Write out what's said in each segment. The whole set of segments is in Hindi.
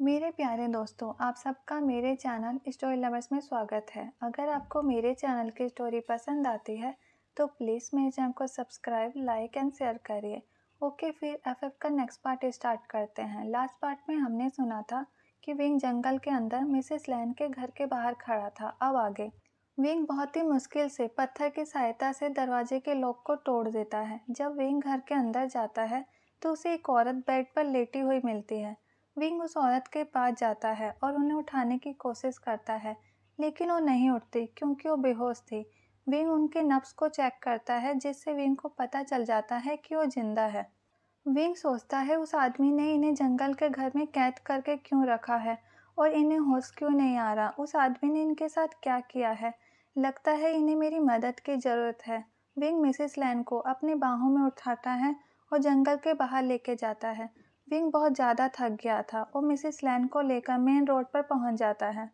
मेरे प्यारे दोस्तों, आप सबका मेरे चैनल स्टोरी लवर्स में स्वागत है। अगर आपको मेरे चैनल की स्टोरी पसंद आती है तो प्लीज़ मेरे चैनल को सब्सक्राइब लाइक एंड शेयर करिए। ओके, फिर एफ़ का नेक्स्ट पार्ट स्टार्ट करते हैं। लास्ट पार्ट में हमने सुना था कि विंग जंगल के अंदर मिसेस लैन के घर के बाहर खड़ा था। अब आगे। विंग बहुत ही मुश्किल से पत्थर की सहायता से दरवाजे के लॉक को तोड़ देता है। जब विंग घर के अंदर जाता है तो उसे एक औरत बेड पर लेटी हुई मिलती है। विंग उस औरत के पास जाता है और उन्हें उठाने की कोशिश करता है, लेकिन वो नहीं उठती क्योंकि वो बेहोश थी। विंग उनके नब्स को चेक करता है, जिससे विंग को पता चल जाता है कि वो ज़िंदा है। विंग सोचता है, उस आदमी ने इन्हें जंगल के घर में कैद करके क्यों रखा है और इन्हें होश क्यों नहीं आ रहा? उस आदमी ने इनके साथ क्या किया है? लगता है, इन्हें मेरी मदद की ज़रूरत है। विंग मिसेस लैन को अपनी बाहों में उठाता है और जंगल के बाहर लेके जाता है। विंग बहुत ज़्यादा थक गया था और मिसेस लैन को लेकर मेन रोड पर पहुँच जाता है।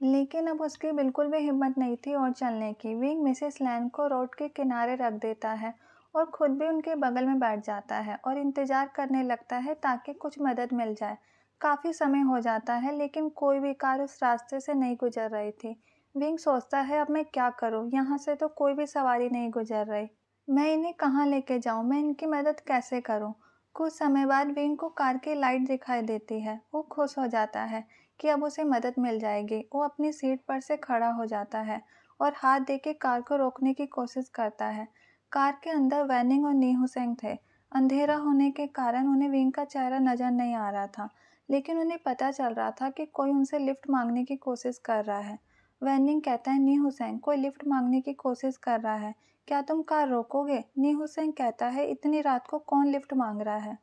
लेकिन अब उसकी बिल्कुल भी हिम्मत नहीं थी और चलने की। विंग मिसेस लैन को रोड के किनारे रख देता है और खुद भी उनके बगल में बैठ जाता है और इंतज़ार करने लगता है ताकि कुछ मदद मिल जाए। काफ़ी समय हो जाता है, लेकिन कोई भी कार उस रास्ते से नहीं गुजर रही थी। विंग सोचता है, अब मैं क्या करूँ? यहाँ से तो कोई भी सवारी नहीं गुजर रही। मैं इन्हें कहाँ लेके जाऊँ? मैं इनकी मदद कैसे करूँ? कुछ समय बाद विंग को कार की लाइट दिखाई देती है। वो खुश हो जाता है कि अब उसे मदद मिल जाएगी। वो अपनी सीट पर से खड़ा हो जाता है और हाथ दे के कार को रोकने की कोशिश करता है। कार के अंदर वैनिंग और नी हुसैन थे। अंधेरा होने के कारण उन्हें विंग का चेहरा नज़र नहीं आ रहा था, लेकिन उन्हें पता चल रहा था कि कोई उनसे लिफ्ट मांगने की कोशिश कर रहा है। वैनिंग कहता है नी हुसैन कोई लिफ्ट मांगने की कोशिश कर रहा है। क्या तुम कार रोकोगे? नी हुसैन कहता है, इतनी रात को कौन लिफ्ट मांग रहा है?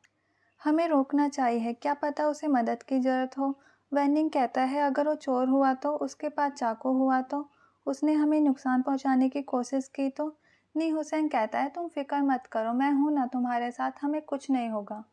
हमें रोकना चाहिए, क्या पता उसे मदद की ज़रूरत हो? वैनिंग कहता है, अगर वो चोर हुआ तो उसके पास चाकू हुआ तो उसने हमें नुकसान पहुँचाने की कोशिश की तो? नी हुसैन कहता है, तुम फ़िक्र मत करो, मैं हूँ ना तुम्हारे साथ, हमें कुछ नहीं होगा।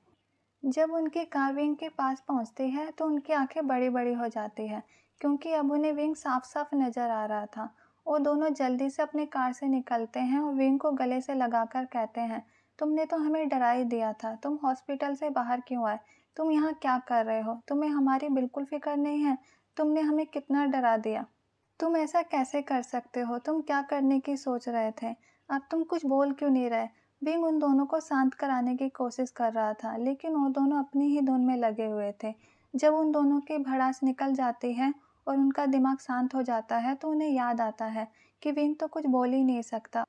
जब उनकी कार विंग के पास पहुँचती है तो उनकी आँखें बड़ी बड़ी हो जाती है, क्योंकि अब उन्हें विंग साफ़ साफ़ नज़र आ रहा था। वो दोनों जल्दी से अपने कार से निकलते हैं और विंग को गले से लगाकर कहते हैं, तुमने तो हमें डरा ही दिया था, तुम हॉस्पिटल से बाहर क्यों आए? तुम यहाँ क्या कर रहे हो? तुम्हें हमारी बिल्कुल फ़िक्र नहीं है? तुमने हमें कितना डरा दिया? तुम ऐसा कैसे कर सकते हो? तुम क्या करने की सोच रहे थे? अब तुम कुछ बोल क्यों नहीं रहे? विंग उन दोनों को शांत कराने की कोशिश कर रहा था, लेकिन वो दोनों अपनी ही धुन में लगे हुए थे। जब उन दोनों की भड़ास निकल जाती है और उनका दिमाग शांत हो जाता है तो उन्हें याद आता है कि विंग तो कुछ बोल ही नहीं सकता।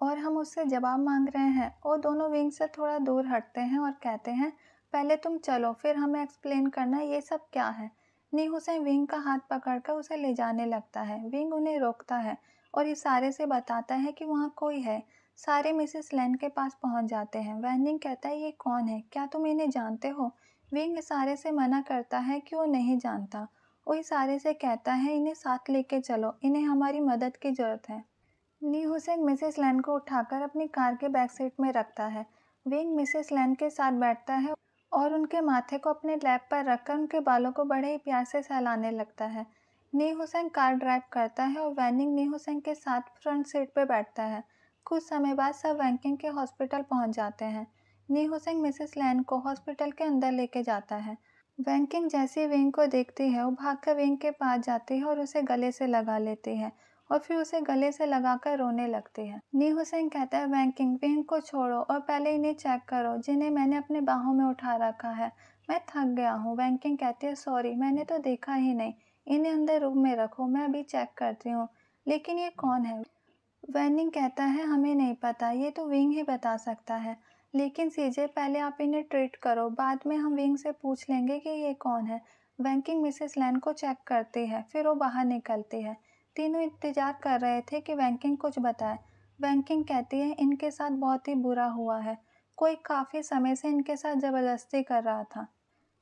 और हम उससे जवाब मांग रहे हैं और दोनों विंग से थोड़ा दूर हटते हैं और कहते हैं, पहले तुम चलो, फिर हमें एक्सप्लेन करना ये सब क्या है? नी हुसैन विंग का हाथ पकड़कर उसे ले जाने लगता है। विंग उन्हें रोकता है और इशारे से बताता है कि वहाँ कोई है। सारे मिसेस लैन के पास पहुँच जाते हैं। वैनिंग कहता है, ये कौन है? क्या तुम इन्हें जानते हो? विंग इशारे से मना करता है कि वो नहीं जानता। वो इशारे से कहता है, इन्हें साथ लेके चलो, इन्हें हमारी मदद की ज़रूरत है। नी हुसैन मिसेस लैन को उठाकर अपनी कार के बैक सीट में रखता है। विंग मिसेस लैन के साथ बैठता है और उनके माथे को अपने लैप पर रखकर उनके बालों को बड़े ही प्यार से सहलाने लगता है। नी हुसैन कार ड्राइव करता है और वैनिंग नी हुसैन के साथ फ्रंट सीट पर बैठता है। कुछ समय बाद सब वैंकिंग के हॉस्पिटल पहुँच जाते हैं। नी हुसैन मिसेस लैन को हॉस्पिटल के अंदर लेके जाता है। वैंकिंग जैसे विंग को देखती है, वो भागकर विंग के पास जाती है और उसे गले से लगा लेती है और फिर उसे गले से लगाकर रोने लगती है। नी हुसैन कहता है वैंकिंग विंग को छोड़ो और पहले इन्हें चेक करो, जिन्हें मैंने अपने बाहों में उठा रखा है। मैं थक गया हूँ। वैंकिंग कहती है, सॉरी, मैंने तो देखा ही नहीं। इन्हें अंदर रूम में रखो, मैं अभी चेक करती हूँ। लेकिन ये कौन है? वैनिंग कहता है, हमें नहीं पता, ये तो विंग ही बता सकता है। लेकिन सीजे पहले आप इन्हें ट्रीट करो, बाद में हम विंग से पूछ लेंगे कि ये कौन है। वैंकिंग मिसेस लैन को चेक करती है, फिर वो बाहर निकलती है। तीनों इंतज़ार कर रहे थे कि वैंकिंग कुछ बताए। वैंकिंग कहती है, इनके साथ बहुत ही बुरा हुआ है। कोई काफ़ी समय से इनके साथ ज़बरदस्ती कर रहा था।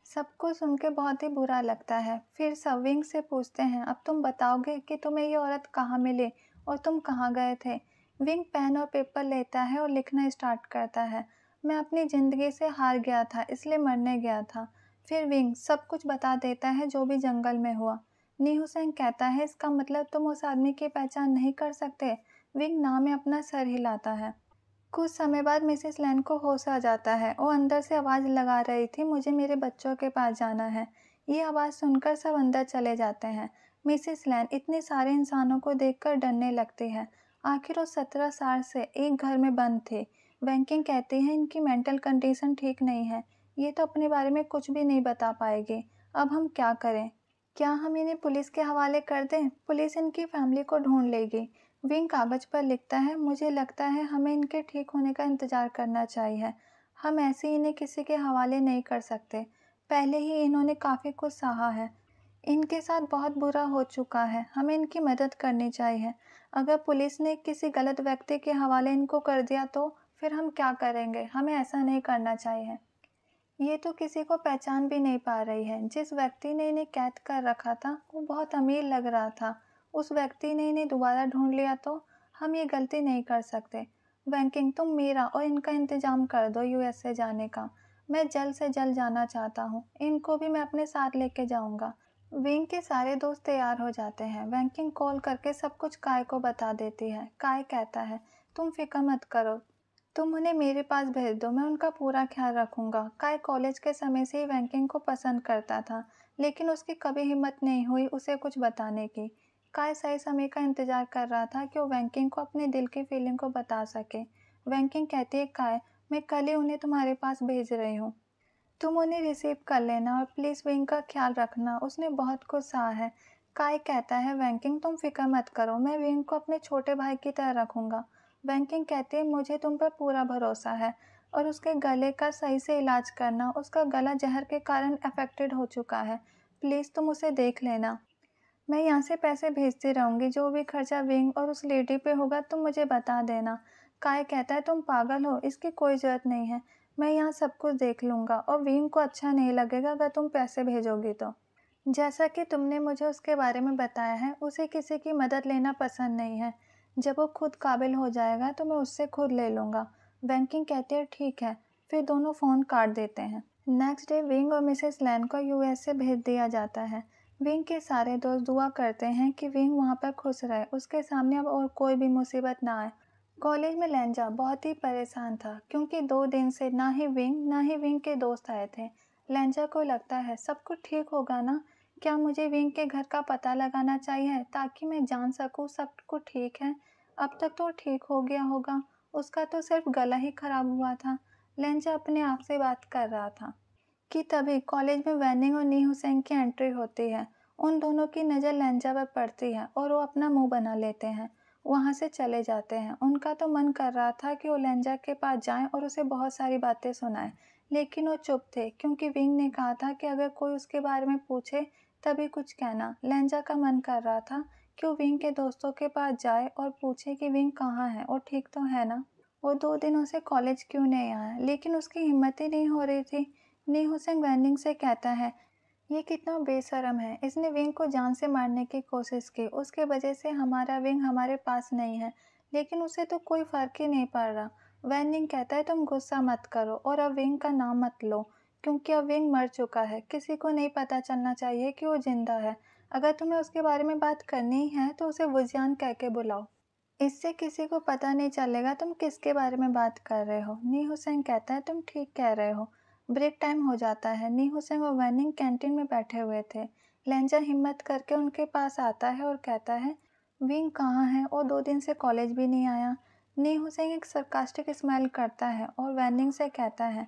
सबको सुन के बहुत ही बुरा लगता है। फिर सब विंग से पूछते हैं, अब तुम बताओगे कि तुम्हें ये औरत कहाँ मिले और तुम कहाँ गए थे? विंग पेन और पेपर लेता है और लिखना स्टार्ट करता है। मैं अपनी ज़िंदगी से हार गया था, इसलिए मरने गया था। फिर विंग सब कुछ बता देता है जो भी जंगल में हुआ। नी हुसैन कहता है, इसका मतलब तुम उस आदमी की पहचान नहीं कर सकते। विंग ना में अपना सर हिलाता है। कुछ समय बाद मिसेस लैन को होश आ जाता है। वो अंदर से आवाज़ लगा रही थी, मुझे मेरे बच्चों के पास जाना है। ये आवाज़ सुनकर सब अंदर चले जाते हैं। मिसिस लैन इतने सारे इंसानों को देखकर डरने लगती है। आखिर वो सत्रह साल से एक घर में बंद थे। बैंकिंग कहती है, इनकी मेंटल कंडीशन ठीक नहीं है। ये तो अपने बारे में कुछ भी नहीं बता पाएगी। अब हम क्या करें? क्या हम इन्हें पुलिस के हवाले कर दें? पुलिस इनकी फैमिली को ढूंढ लेगी। विंग कागज़ पर लिखता है, मुझे लगता है हमें इनके ठीक होने का इंतज़ार करना चाहिए। हम ऐसे इन्हें किसी के हवाले नहीं कर सकते। पहले ही इन्होंने काफ़ी कुछ सहा है। इनके साथ बहुत बुरा हो चुका है। हमें इनकी मदद करनी चाहिए। अगर पुलिस ने किसी गलत व्यक्ति के हवाले इनको कर दिया तो फिर हम क्या करेंगे? हमें ऐसा नहीं करना चाहिए। ये तो किसी को पहचान भी नहीं पा रही है। जिस व्यक्ति ने इन्हें कैद कर रखा था, वो बहुत अमीर लग रहा था। उस व्यक्ति ने इन्हें दोबारा ढूंढ लिया तो हम ये गलती नहीं कर सकते। बैंकिंग, तुम मेरा और इनका इंतज़ाम कर दो यूएसए जाने का। मैं जल्द से जल्द जाना चाहता हूँ। इनको भी मैं अपने साथ लेके जाऊँगा। विंग के सारे दोस्त तैयार हो जाते हैं। बैंकिंग कॉल करके सब कुछ काय को बता देती है। काय कहता है? तुम फ़िक्र मत करो। तुम उन्हें मेरे पास भेज दो, मैं उनका पूरा ख्याल रखूँगा। काय कॉलेज के समय से ही वैंकिंग को पसंद करता था, लेकिन उसकी कभी हिम्मत नहीं हुई उसे कुछ बताने की। काय सही समय का इंतज़ार कर रहा था कि वो वैंकिंग को अपने दिल की फीलिंग को बता सके। वैंकिंग कहती है, काय, मैं कल ही उन्हें तुम्हारे पास भेज रही हूँ। तुम उन्हें रिसीव कर लेना और प्लीज़ विंग का ख्याल रखना, उसने बहुत कुछ सहा है। काय कहता है वैंकिंग तुम फ़िक्र मत करो, मैं विंग को अपने छोटे भाई की तरह रखूँगा। बैंकिंग कहती है, मुझे तुम पर पूरा भरोसा है और उसके गले का सही से इलाज करना, उसका गला जहर के कारण अफेक्टेड हो चुका है। प्लीज़ तुम उसे देख लेना। मैं यहाँ से पैसे भेजती रहूँगी। जो भी खर्चा विंग और उस लेडी पे होगा, तुम मुझे बता देना। काय कहता है, तुम पागल हो, इसकी कोई ज़रूरत नहीं है। मैं यहाँ सब कुछ देख लूँगा और विंग को अच्छा नहीं लगेगा अगर तुम पैसे भेजोगी तो। जैसा कि तुमने मुझे उसके बारे में बताया है, उसे किसी की मदद लेना पसंद नहीं है। जब वो खुद काबिल हो जाएगा तो मैं उससे खुद ले लूँगा। बैंकिंग कहती है, ठीक है। फिर दोनों फ़ोन काट देते हैं। नेक्स्ट डे विंग और मिसेस लैन को यूएस से भेज दिया जाता है। विंग के सारे दोस्त दुआ करते हैं कि विंग वहाँ पर खुश रहे। उसके सामने अब और कोई भी मुसीबत ना आए। कॉलेज में लैंजा बहुत ही परेशान था, क्योंकि दो दिन से ना ही विंग ना ही विंग के दोस्त आए थे। लैंजा को लगता है, सब कुछ ठीक होगा ना? क्या मुझे विंग के घर का पता लगाना चाहिए ताकि मैं जान सकूँ सब कुछ ठीक है? अब तक तो ठीक हो गया होगा। उसका तो सिर्फ़ गला ही खराब हुआ था। लेंजा अपने आप से बात कर रहा था कि तभी कॉलेज में वैनिंग और नी हुसैन की एंट्री होती है। उन दोनों की नज़र लेंजा पर पड़ती है और वो अपना मुँह बना लेते हैं। वहाँ से चले जाते हैं। उनका तो मन कर रहा था कि वो लेंजा के पास जाएँ और उसे बहुत सारी बातें सुनाएँ। लेकिन वो चुप थे, क्योंकि विंग ने कहा था कि अगर कोई उसके बारे में पूछे तभी कुछ कहना। लेंजा का मन कर रहा था कि वो विंग के दोस्तों के पास जाए और पूछे कि विंग कहाँ है? और ठीक तो है ना? वो दो दिनों से कॉलेज क्यों नहीं आया? लेकिन उसकी हिम्मत ही नहीं हो रही थी। नी हुसैन वैनिंग से कहता है, ये कितना बेशरम है। इसने विंग को जान से मारने की कोशिश की। उसके वजह से हमारा विंग हमारे पास नहीं है। लेकिन उसे तो कोई फ़र्क ही नहीं पड़ रहा। वैनिंग कहता है, तुम गुस्सा मत करो और अब विंग का नाम मत लो। क्योंकि अब विंग मर चुका है। किसी को नहीं पता चलना चाहिए कि वो ज़िंदा है। अगर तुम्हें उसके बारे में बात करनी है तो उसे वुजान कह के बुलाओ। इससे किसी को पता नहीं चलेगा तुम किसके बारे में बात कर रहे हो। नी हुसैन कहता है, तुम ठीक कह रहे हो। ब्रेक टाइम हो जाता है नी हुसैन और वैनिंग कैंटीन में बैठे हुए थे। लेंजा हिम्मत करके उनके पास आता है और कहता है, विंग कहाँ है? और दो दिन से कॉलेज भी नहीं आया नी हुसैन एक सरकास्टिक स्माइल करता है और वैनिंग से कहता है,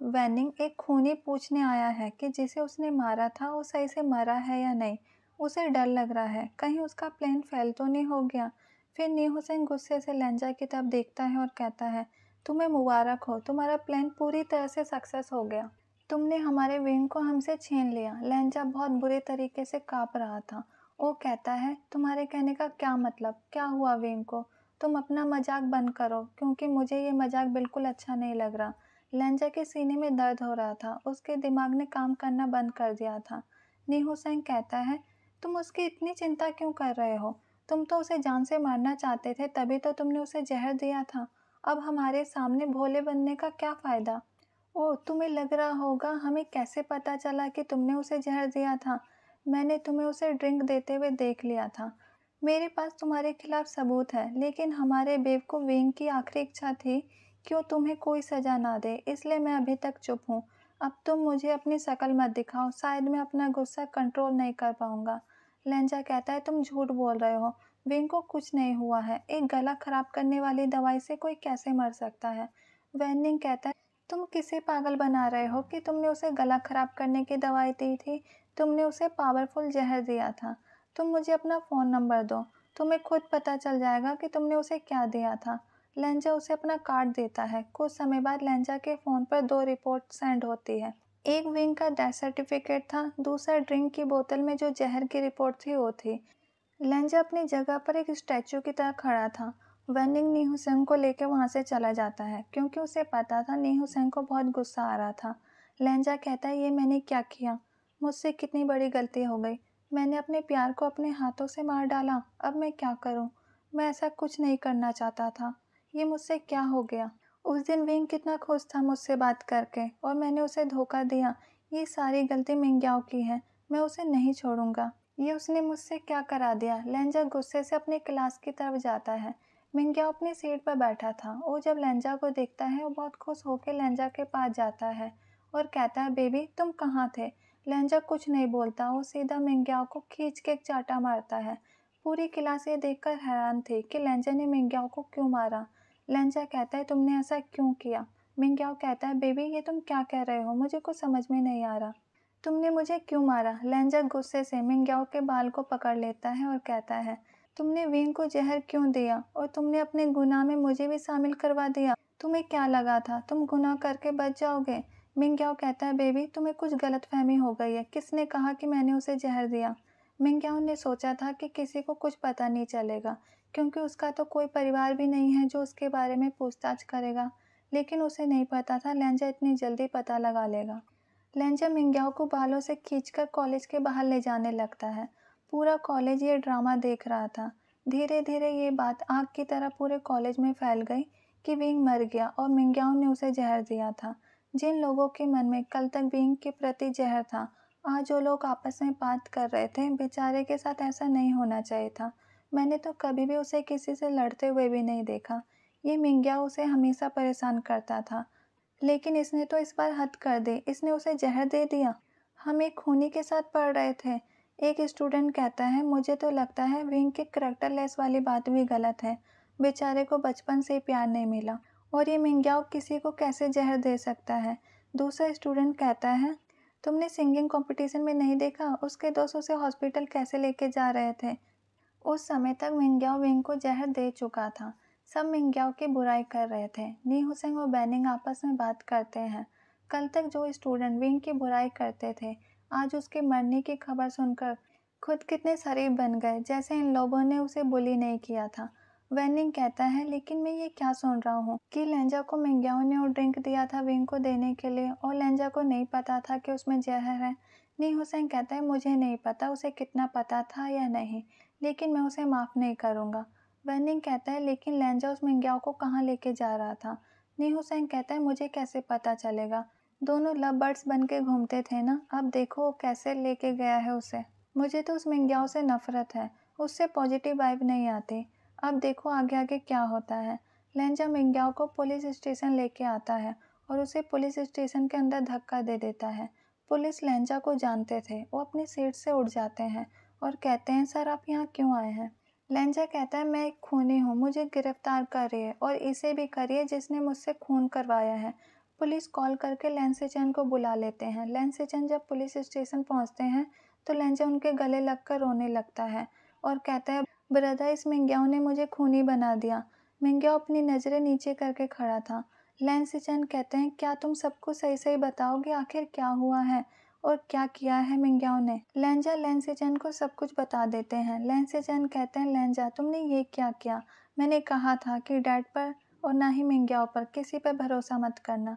वैनिंग एक खूनी पूछने आया है कि जिसे उसने मारा था, वो सही से मरा है या नहीं? उसे डर लग रहा है। कहीं उसका प्लान फेल तो नहीं हो गया? फिर नी हुसैन गुस्से से लंजा की तरफ़ देखता है और कहता है, तुम्हें मुबारक हो, तुम्हारा प्लान पूरी तरह से सक्सेस हो गया। तुमने हमारे विंग को हमसे छीन लिया। लंजा बहुत बुरे तरीके से काँप रहा था। वो कहता है, तुम्हारे कहने का क्या मतलब? क्या हुआ विंग को? तुम अपना मज़ाक बंद करो, क्योंकि मुझे ये मज़ाक बिल्कुल अच्छा नहीं लग रहा। लंजा के सीने में दर्द हो रहा था। उसके दिमाग ने काम करना बंद कर दिया था। नी हुसैन कहता है तुम उसकी इतनी चिंता क्यों कर रहे हो? तुम तो उसे जान से मारना चाहते थे, तभी तो तुमने उसे जहर दिया था। अब हमारे सामने भोले बनने का क्या फ़ायदा? ओ, तुम्हें लग रहा होगा, हमें कैसे पता चला कि तुमने उसे जहर दिया था? मैंने तुम्हें उसे ड्रिंक देते हुए देख लिया था। मेरे पास तुम्हारे खिलाफ सबूत है, लेकिन हमारे बेव को विंग की आखिरी इच्छा थी, क्यों तुम्हें कोई सज़ा ना दे? इसलिए मैं अभी तक चुप हूँ। अब तुम मुझे अपनी शक्ल मत दिखाओ। शायद मैं अपना गुस्सा कंट्रोल नहीं कर पाऊँगा। लेंजा कहता है, तुम झूठ बोल रहे हो। विंग को कुछ नहीं हुआ है। एक गला खराब करने वाली दवाई से कोई कैसे मर सकता है? वैनिंग कहता है, तुम किसे पागल बना रहे हो कि तुमने उसे गला खराब करने की दवाई दी थी? तुमने उसे पावरफुल जहर दिया था। तुम मुझे अपना फ़ोन नंबर दो। तुम्हें खुद पता चल जाएगा कि तुमने उसे क्या दिया था। लेंजा उसे अपना कार्ड देता है। कुछ समय बाद लेंजा के फ़ोन पर दो रिपोर्ट सेंड होती है। एक विंग का डेथ सर्टिफिकेट था, दूसरा ड्रिंक की बोतल में जो जहर की रिपोर्ट थी वो थी। लेंजा अपनी जगह पर एक स्टैचू की तरह खड़ा था। वेनिंग नी हुसैन को लेकर वहाँ से चला जाता है, क्योंकि उसे पता था नी हुसैन को बहुत गुस्सा आ रहा था। लेंजा कहता है, ये मैंने क्या किया? मुझसे कितनी बड़ी गलती हो गई। मैंने अपने प्यार को अपने हाथों से मार डाला। अब मैं क्या करूँ? मैं ऐसा कुछ नहीं करना चाहता था। ये मुझसे क्या हो गया? उस दिन विंग कितना खुश था मुझसे बात करके, और मैंने उसे धोखा दिया। ये सारी गलती मिंग्याओ की है, मैं उसे नहीं छोड़ूँगा। ये उसने मुझसे क्या करा दिया? लेंजा गुस्से से अपने क्लास की तरफ़ जाता है। मिंग्याओ अपनी सीट पर बैठा था। वो जब लेंजा को देखता है, वो बहुत खुश होकर लेंजा के पास जाता है और कहता है, बेबी, तुम कहाँ थे? लेंजा कुछ नहीं बोलता। वो सीधा मिंग्याओ को खींच के एक चाटा मारता है। पूरी क्लास ये देखकर हैरान थी कि लेंजा ने मिंग्याओ को क्यों मारा। लेंजा कहता है, तुमने ऐसा क्यों किया? मिंग्याओ कहता है, बेबी, ये तुम क्या कह रहे हो? मुझे कुछ समझ में नहीं आ रहा। तुमने मुझे क्यों मारा? लेंजा गुस्से से मिंग्याओ के बाल को पकड़ लेता है और कहता है, तुमने विंग को जहर क्यों दिया? और तुमने अपने गुनाह में मुझे भी शामिल करवा दिया? तुम्हें क्या लगा था? तुम गुनाह करके बच जाओगे? मिंग्याओ कहता है, बेबी, तुम्हें कुछ गलत फहमी हो गई है। किसने कहा कि मैंने उसे जहर दिया? मिंग्याओ ने सोचा था कि किसी को कुछ पता नहीं चलेगा। क्योंकि उसका तो कोई परिवार भी नहीं है जो उसके बारे में पूछताछ करेगा। लेकिन उसे नहीं पता था लेंजा इतनी जल्दी पता लगा लेगा। लेंजा मिंग्याओ को बालों से खींचकर कॉलेज के बाहर ले जाने लगता है। पूरा कॉलेज ये ड्रामा देख रहा था। धीरे धीरे ये बात आग की तरह पूरे कॉलेज में फैल गई कि विंग मर गया और मिंग्याओ ने उसे जहर दिया था। जिन लोगों के मन में कल तक विंग के प्रति जहर था, आज जो लोग आपस में बात कर रहे थे, बेचारे के साथ ऐसा नहीं होना चाहिए था। मैंने तो कभी भी उसे किसी से लड़ते हुए भी नहीं देखा। ये मिंग्या उसे हमेशा परेशान करता था। लेकिन इसने तो इस बार हद कर दी। इसने उसे जहर दे दिया। हम एक खूनी के साथ पढ़ रहे थे। एक स्टूडेंट कहता है, मुझे तो लगता है विंग के करेक्टर लेस वाली बात भी गलत है। बेचारे को बचपन से प्यार नहीं मिला। और ये मिंग्याओ किसी को कैसे जहर दे सकता है? दूसरा स्टूडेंट कहता है, तुमने सिंगिंग कंपटीशन में नहीं देखा? उसके दोस्त उसे हॉस्पिटल कैसे लेके जा रहे थे? उस समय तक मिंग्याओ विंग को जहर दे चुका था। सब मिंग्याओ की बुराई कर रहे थे। नी हुसैन और बैनिंग आपस में बात करते हैं। कल तक जो स्टूडेंट विंग की बुराई करते थे, आज उसके मरने की खबर सुनकर खुद कितने शरीफ बन गए, जैसे इन लोगों ने उसे बुली नहीं किया था। वैनिंग कहता है, लेकिन मैं ये क्या सुन रहा हूँ कि लेंजा को मिंग्याओ ने और ड्रिंक दिया था विंग को देने के लिए और लेंजा को नहीं पता था कि उसमें जहर है? नी हुसैन कहता है, मुझे नहीं पता, उसे कितना पता था या नहीं। लेकिन मैं उसे माफ़ नहीं करूँगा। वेनिंग कहता है, लेकिन लेंजा उस मिंग्याओ को कहाँ लेके जा रहा था? नी हुसैन कहता है, मुझे कैसे पता चलेगा? दोनों लव बर्ड्स बन के घूमते थे ना? अब देखो वो कैसे लेके गया है उसे। मुझे तो उस मिंग्याओ से नफरत है। उससे पॉजिटिव वाइब नहीं आती। अब देखो आगे आगे क्या होता है। लेंजा मिंग्याओ को पुलिस स्टेशन लेके आता है और उसे पुलिस स्टेशन के अंदर धक्का दे देता है। पुलिस लेंजा को जानते थे। वो अपनी सीट से उठ जाते हैं। और कहते हैं, सर, आप यहाँ क्यों आए हैं? लेंजा कहता है, मैं एक खूनी हूँ, मुझे गिरफ़्तार करिए और इसे भी करिए जिसने मुझसे खून करवाया है। पुलिस कॉल करके लेंसेचन को बुला लेते हैं। लेंसेचन जब पुलिस स्टेशन पहुँचते हैं तो लेंजा उनके गले लगकर रोने लगता है और कहता है, ब्रदर, इस मिंग्याओं ने मुझे खूनी बना दिया। मिंग्याओ अपनी नज़रें नीचे करके खड़ा था। चंद कहते हैं, क्या तुम सबको सही सही बताओगे? आखिर क्या हुआ है? और क्या किया है मिंग्याओं ने? लेंजा चंद को सब कुछ बता देते हैं। चंद कहते हैं लेंजा तुमने ये क्या किया? मैंने कहा था कि डैड पर और ना ही मिंग्याओं पर किसी पर भरोसा मत करना।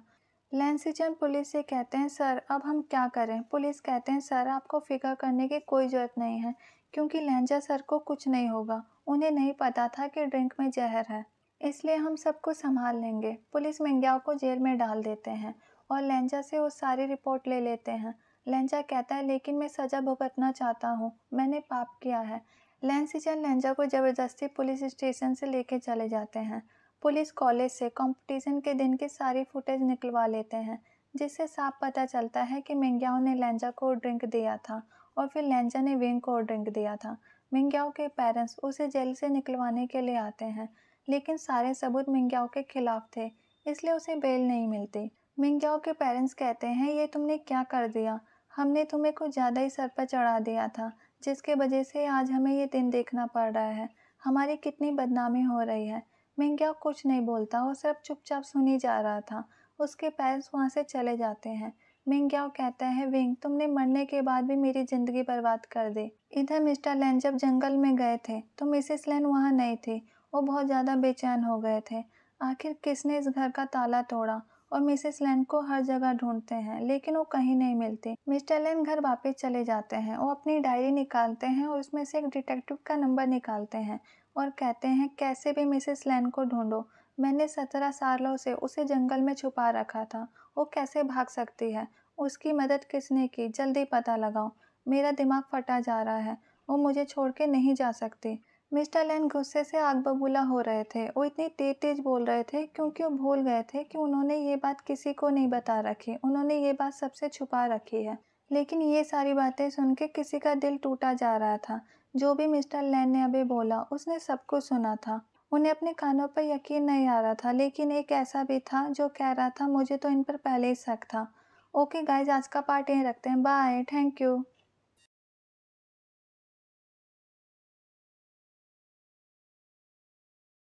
चंद पुलिस से कहते हैं, सर, अब हम क्या करें? पुलिस कहते हैं, सर, आपको फ़िक्र करने की कोई ज़रूरत नहीं है, क्योंकि लहंजा सर को कुछ नहीं होगा। उन्हें नहीं पता था कि ड्रिंक में जहर है, इसलिए हम सबको संभाल लेंगे। पुलिस मिंग्याओ को जेल में डाल देते हैं और लहंजा से वो सारी रिपोर्ट ले लेते हैं। लहंजा कहता है, लेकिन मैं सज़ा भुगतना चाहता हूँ। मैंने पाप किया है। लैंसीचन लहंजा को ज़बरदस्ती पुलिस स्टेशन से लेके चले जाते हैं। पुलिस कॉलेज से कंपटीशन के दिन की सारी फुटेज निकलवा लेते हैं, जिससे साफ़ पता चलता है कि मिंग्याओ ने लेंजा को ड्रिंक दिया था और फिर लेंजा ने विंग को ड्रिंक दिया था। मिंग्याओ के पेरेंट्स उसे जेल से निकलवाने के लिए आते हैं, लेकिन सारे सबूत मिंग्याओ के खिलाफ थे, इसलिए उसे बेल नहीं मिलती। मिंग्याओ के पेरेंट्स कहते हैं, ये तुमने क्या कर दिया? हमने तुम्हें कुछ ज़्यादा ही सर पर चढ़ा दिया था, जिसके वजह से आज हमें ये दिन देखना पड़ रहा है। हमारी कितनी बदनामी हो रही है। मिंग्याओ कुछ नहीं बोलता वो सिर्फ़ चुपचाप सुनी जा रहा था। उसके पेरेंट्स वहाँ से चले जाते हैं। मिंग्याओ कहता है, विंग, तुमने मरने के बाद भी मेरी ज़िंदगी बर्बाद कर दी। इधर मिस्टर लैन जब जंगल में गए थे तो मिसेस लैन वहाँ नहीं थी। वो बहुत ज़्यादा बेचैन हो गए थे। आखिर किसने इस घर का ताला तोड़ा? और मिसेस लैन को हर जगह ढूंढते हैं, लेकिन वो कहीं नहीं मिलती। मिस्टर लैन घर वापस चले जाते हैं, वो अपनी डायरी निकालते हैं और उसमें से एक डिटेक्टिव का नंबर निकालते हैं और कहते हैं, कैसे भी मिसेस लैन को ढूंढो, मैंने सत्रह सालों से उसे जंगल में छुपा रखा था, वो कैसे भाग सकती है, उसकी मदद किसने की, जल्दी पता लगाओ, मेरा दिमाग फटा जा रहा है, वो मुझे छोड़ के नहीं जा सकती। मिस्टर लैन गुस्से से आग बबूला हो रहे थे। वो इतनी तेज तेज बोल रहे थे, क्योंकि वो भूल गए थे कि उन्होंने ये बात किसी को नहीं बता रखी। उन्होंने ये बात सबसे छुपा रखी है। लेकिन ये सारी बातें सुन के किसी का दिल टूटा जा रहा था। जो भी मिस्टर लैन ने अभी बोला, उसने सब कुछ सुना था। उन्हें अपने कानों पर यकीन नहीं आ रहा था, लेकिन एक ऐसा भी था जो कह रहा था, मुझे तो इन पर पहले ही शक था। ओके गाइज़ आज का पार्ट यहीं रखते हैं। Bye, thank you.